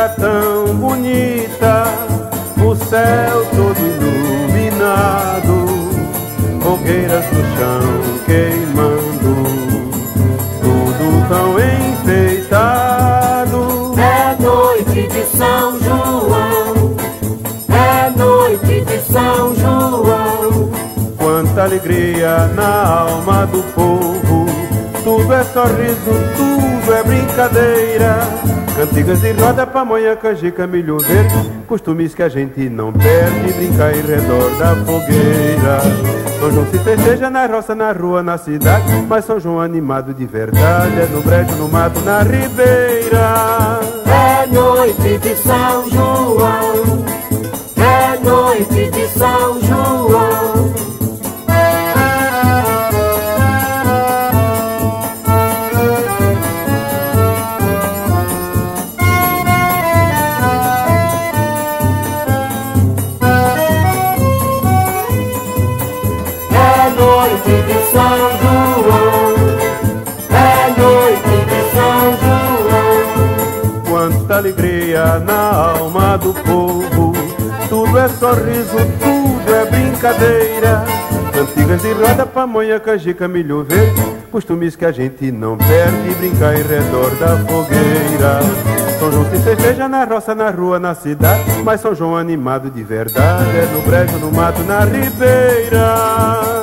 Está tão bonita, o céu todo iluminado, fogueiras no chão queimando, tudo tão enfeitado. É noite de São João, é noite de São João. Quanta alegria na alma do povo, tudo é sorriso, tudo é brincadeira. Cantigas de roda, pamonha, canjica, milho verde Costumes que a gente não perde Brincar em redor da fogueira. São João se festeja na roça, na rua, na cidade Mas São João animado de verdade É no brejo, no mato, na ribeira. É noite de São João É noite de São João é sorriso, tudo é brincadeira. Cantigas de roda, pamonha, canjica, milho verde. Costumes que a gente não perde, brincar em redor da fogueira. São João se festeja na roça, na rua, na cidade. Mas São João animado de verdade é no brejo, no mato, na ribeira.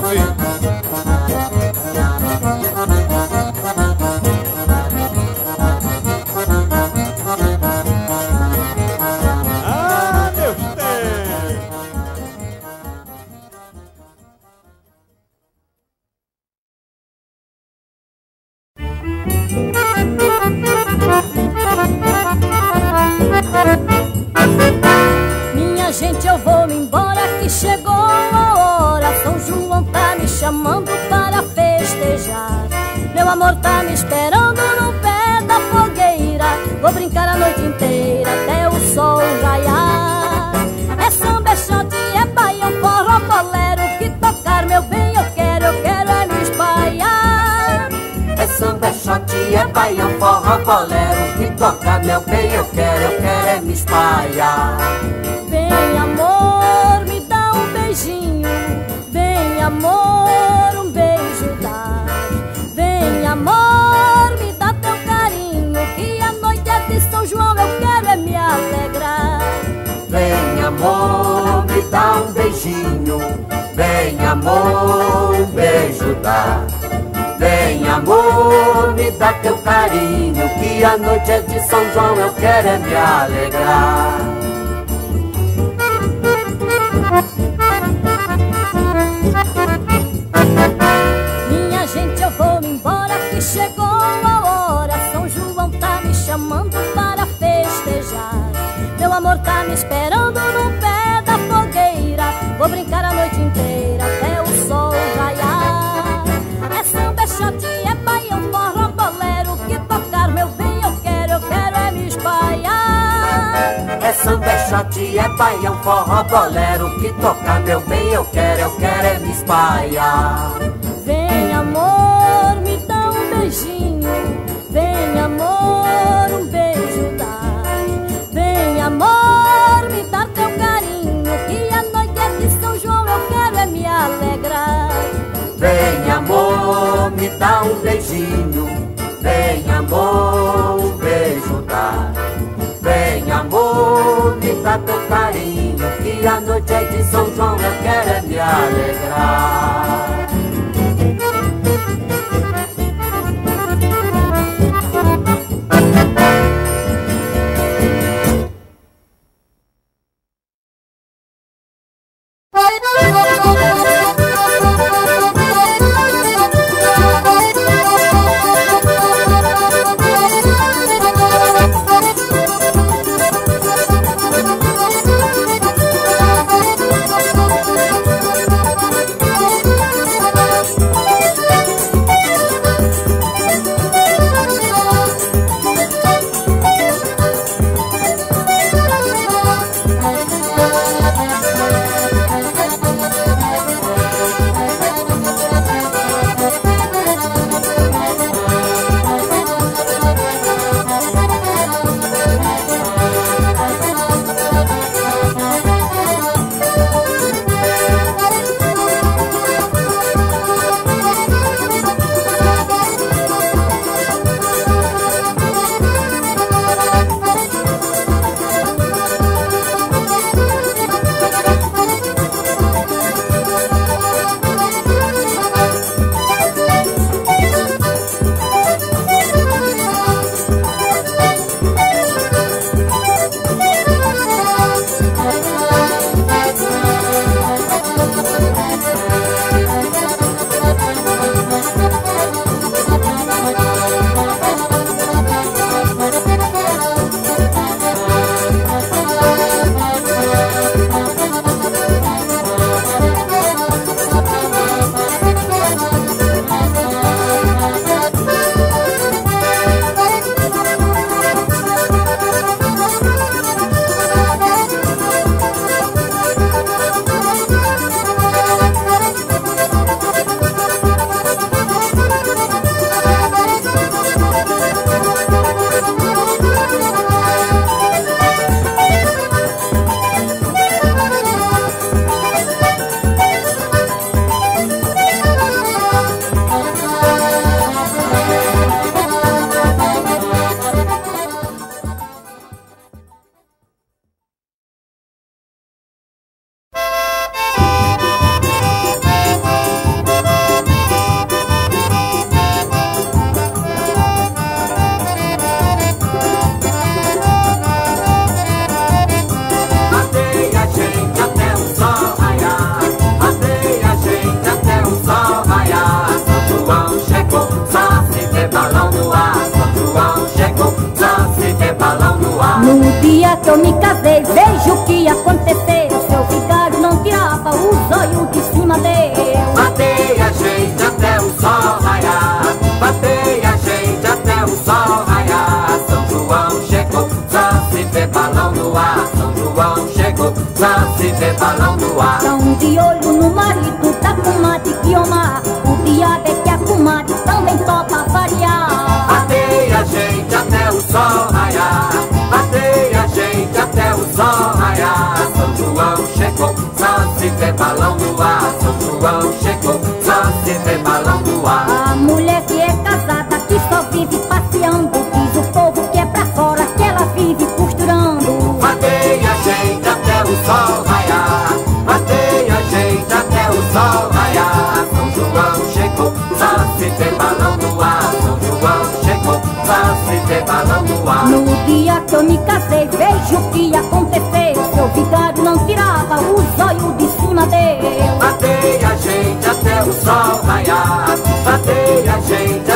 Meu bolero que toca meu bem, eu quero, eu quero é me espalhar. Amor, me dá teu carinho Que a noite é de São João, eu quero é me alegrar. Minha gente, eu vou embora que chegou a hora. São João tá me chamando para festejar. Meu amor tá me esperando é baião, forró, bolero. Que tocar meu bem eu quero, eu quero é me espalhar Vem amor, me dá um beijinho. Vem amor, um beijo dá. Vem amor, me dá teu carinho. Que a noite é de São João, eu quero é me alegrar. Vem amor, me dá um beijinho. Vem amor, um beijo dá. Vem amor, me dá teu ရံတို့ကြိုက်ပြီးဆုံးဆောင်ရခဲ့တဲ့များလေကလား de olho no marido tá da comadre Guiomar O diabo é que a comadre também topa variar. Batei a gente até o sol raiar. Batei a gente até o sol raiar. São João chegou, só se vê balão no ar. São João chegou, só se vê balão no dia que eu me casei, vejo o que aconteceu. Seu vigário não tirava os olhos de cima dele. Matei a gente até o sol raiar, matei a gente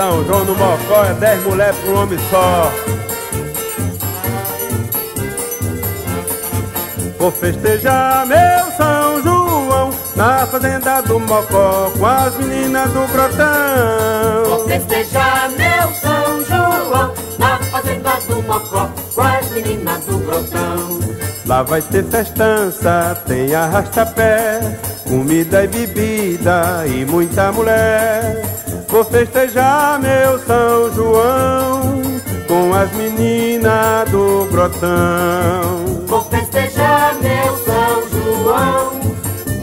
São João do Mocó é dez mulheres pra um homem só. Vou festejar meu São João na fazenda do Mocó com as meninas do Vou Grotão. festejar meu São João na fazenda do Mocó com as meninas do Grotão. Lá vai ter festança, tem arrasta-pé, comida e bebida e muita mulher. Vou festejar meu São João com as meninas do Grotão. Vou festejar meu São João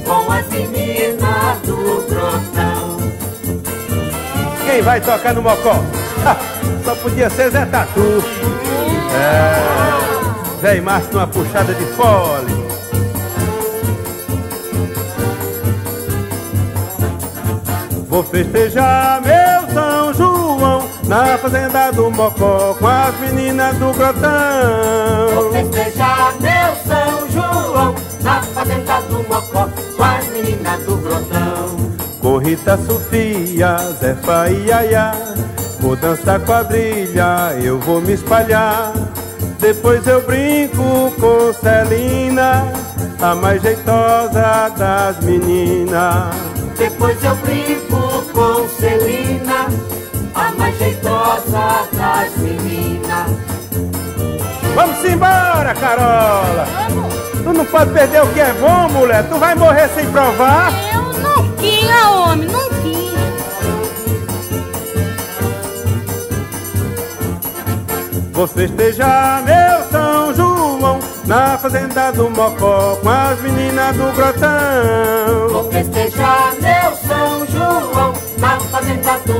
com as meninas do Grotão. Quem vai tocar no Mocó? Ha, Só podia ser Zé Tatu. É, Zé Márcio numa puxada de fole. Vou festejar meu São João na fazenda do Mocó com as meninas do Vou Grotão. festejar meu São João na fazenda do Mocó com as meninas do Grotão. Com Rita Sofia, Zefa e Yaya Vou dançar quadrilha, eu vou me espalhar Depois eu brinco com Celina A mais jeitosa das meninas Depois eu brinco com Celina, a mais jeitosa das meninas. Vamos embora, Carola! Tu não pode perder o que é bom, mulher. Tu vai morrer sem provar. Eu não queria, homem, não queria. Vou festejar meu São João na fazenda do Mocó com as meninas do Grotão. Vou festejar meu São João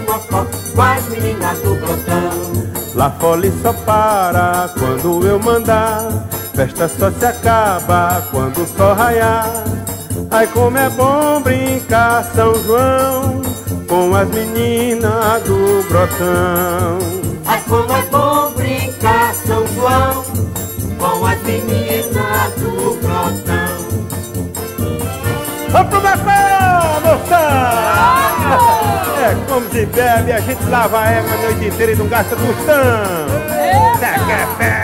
Mocó com as meninas do Grotão. Lá fole só para quando eu mandar, festa só se acaba quando o sol raiar. Ai como é bom brincar São João com as meninas do Grotão. Ai como é bom brincar São João com as meninas do Grotão. Vamos pro balcão, moção! É, como se bebe, a gente lava a égua a noite inteira e não gasta tostão. É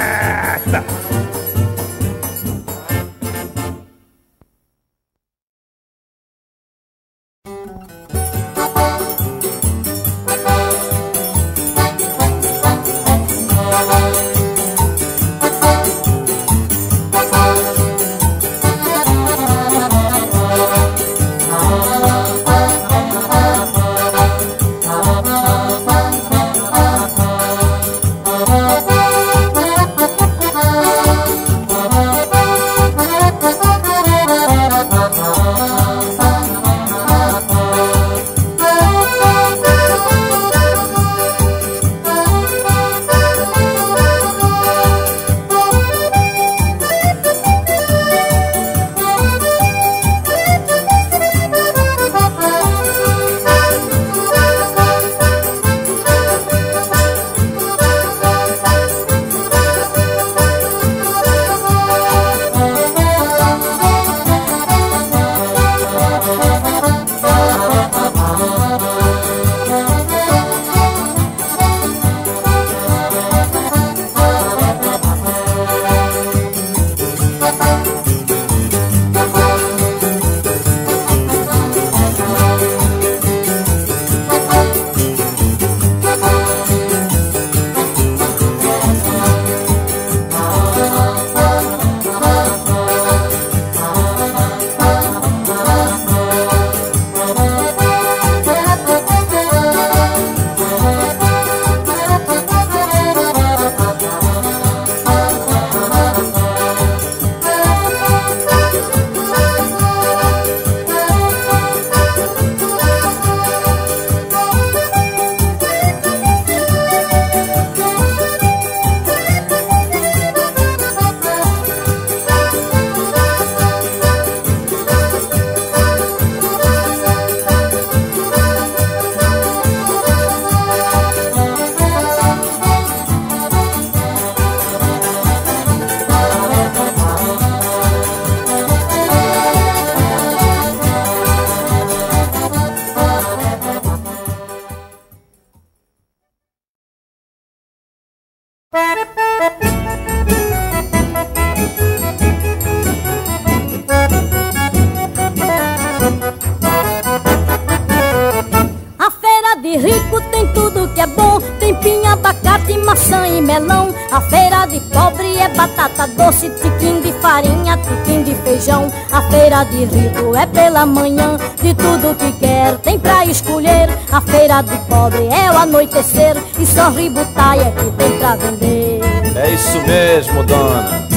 melão. A feira de pobre é batata doce Tiquim de farinha, tiquim de feijão. A feira de rico é pela manhã De tudo que quer tem pra escolher. A feira de pobre é o anoitecer E só ributaia que tem pra vender. É isso mesmo, dona.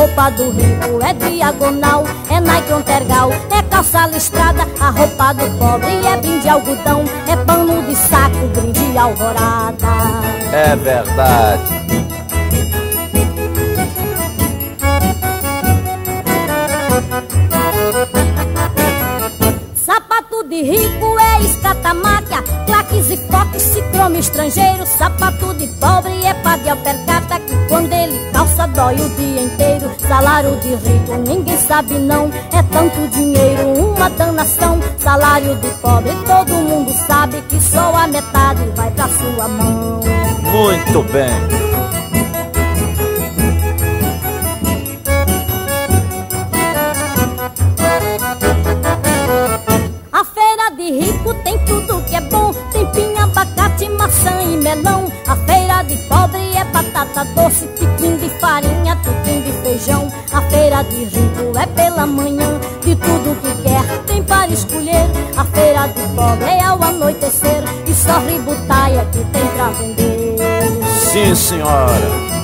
Roupa do rico é diagonal, é nylon tergal, é calça listrada. A roupa do pobre é brinde algodão, é pano de saco, brinde alvorada. É verdade. Sapato de rico é escatamáquia, claques e foques, ciclome estrangeiro. Sapato de pobre é pá de dói o dia inteiro. Salário de rico, ninguém sabe não. É tanto dinheiro, uma danação. Salário de pobre, todo mundo sabe que só a metade vai pra sua mão. Muito bem. Só ributaia que tem pra vender. Sim, senhora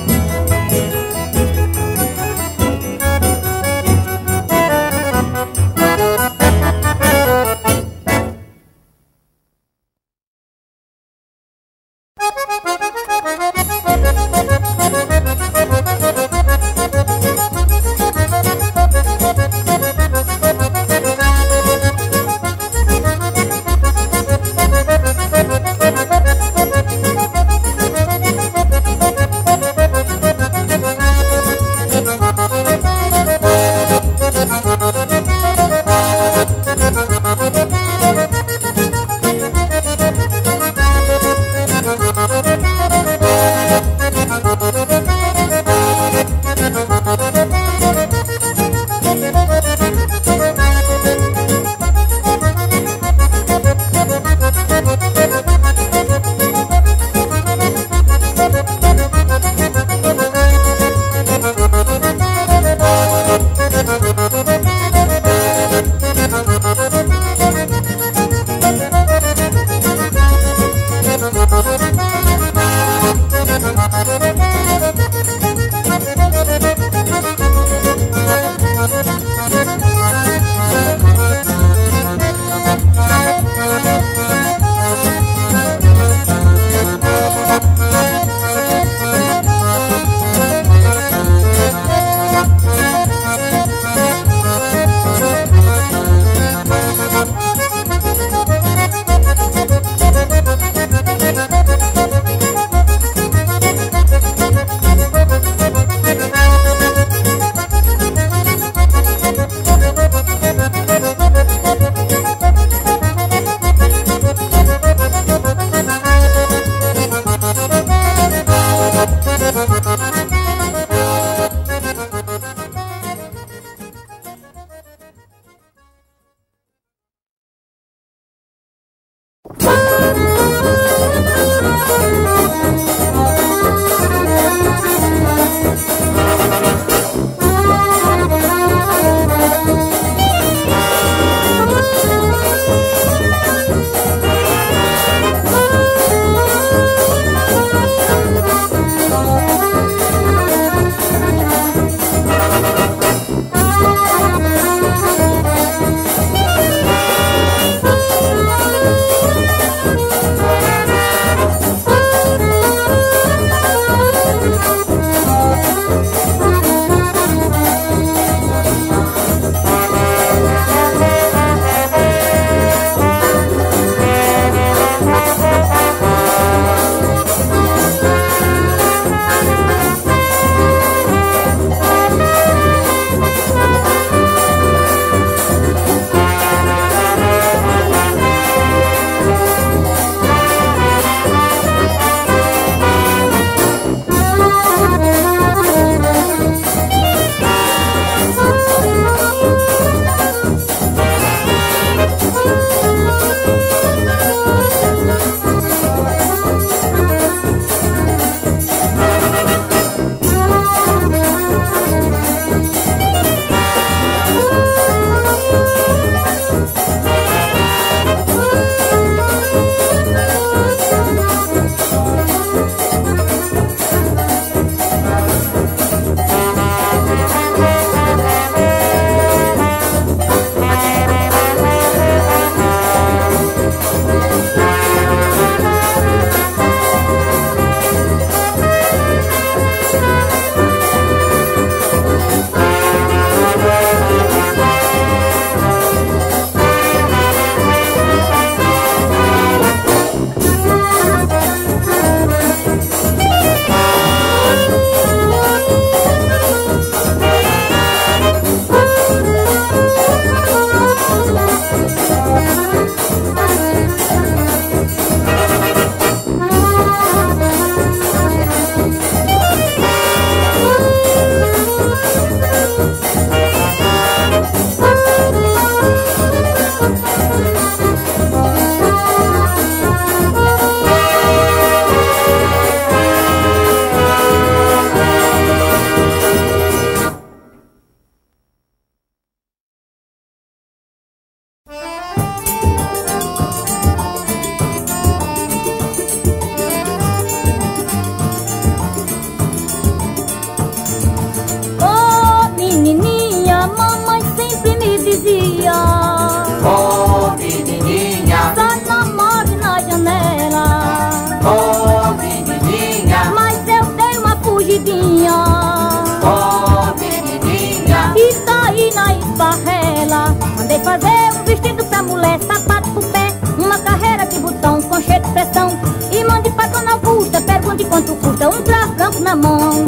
na mão.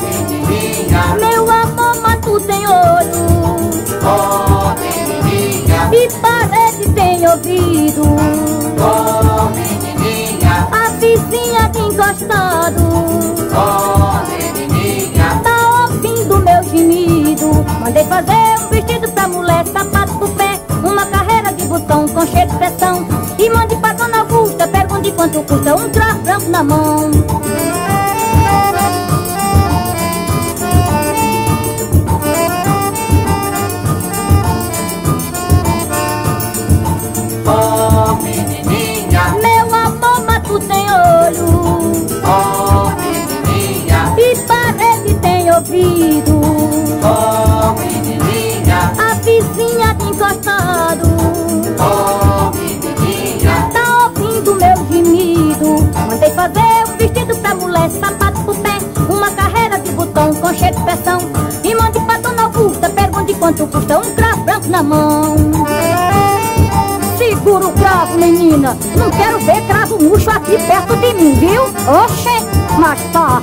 Menininha Meu amor, mas o tem olho. Menininha E parece tem ouvido. Menininha A vizinha tem gostado. Ó menininha Tá ouvindo meu gemido. Mandei fazer um vestido pra mulher Sapato pro pé. Uma carreira de botão com cheiro de pressão. E mande pra Dona Augusta Pergunte quanto custa um trago branco na mão. Ouvido menininha, A vizinha de encostado ô menininha Tá ouvindo meu gemido. Mandei fazer um vestido pra mulher Sapato pro pé Uma carreira de botão com cheio de pressão. E mande pra dona Augusta Pergunte quanto custa um cravo branco na mão. Segura o cravo, menina. Não quero ver cravo murcho aqui perto de mim, viu? Oxê, mas tá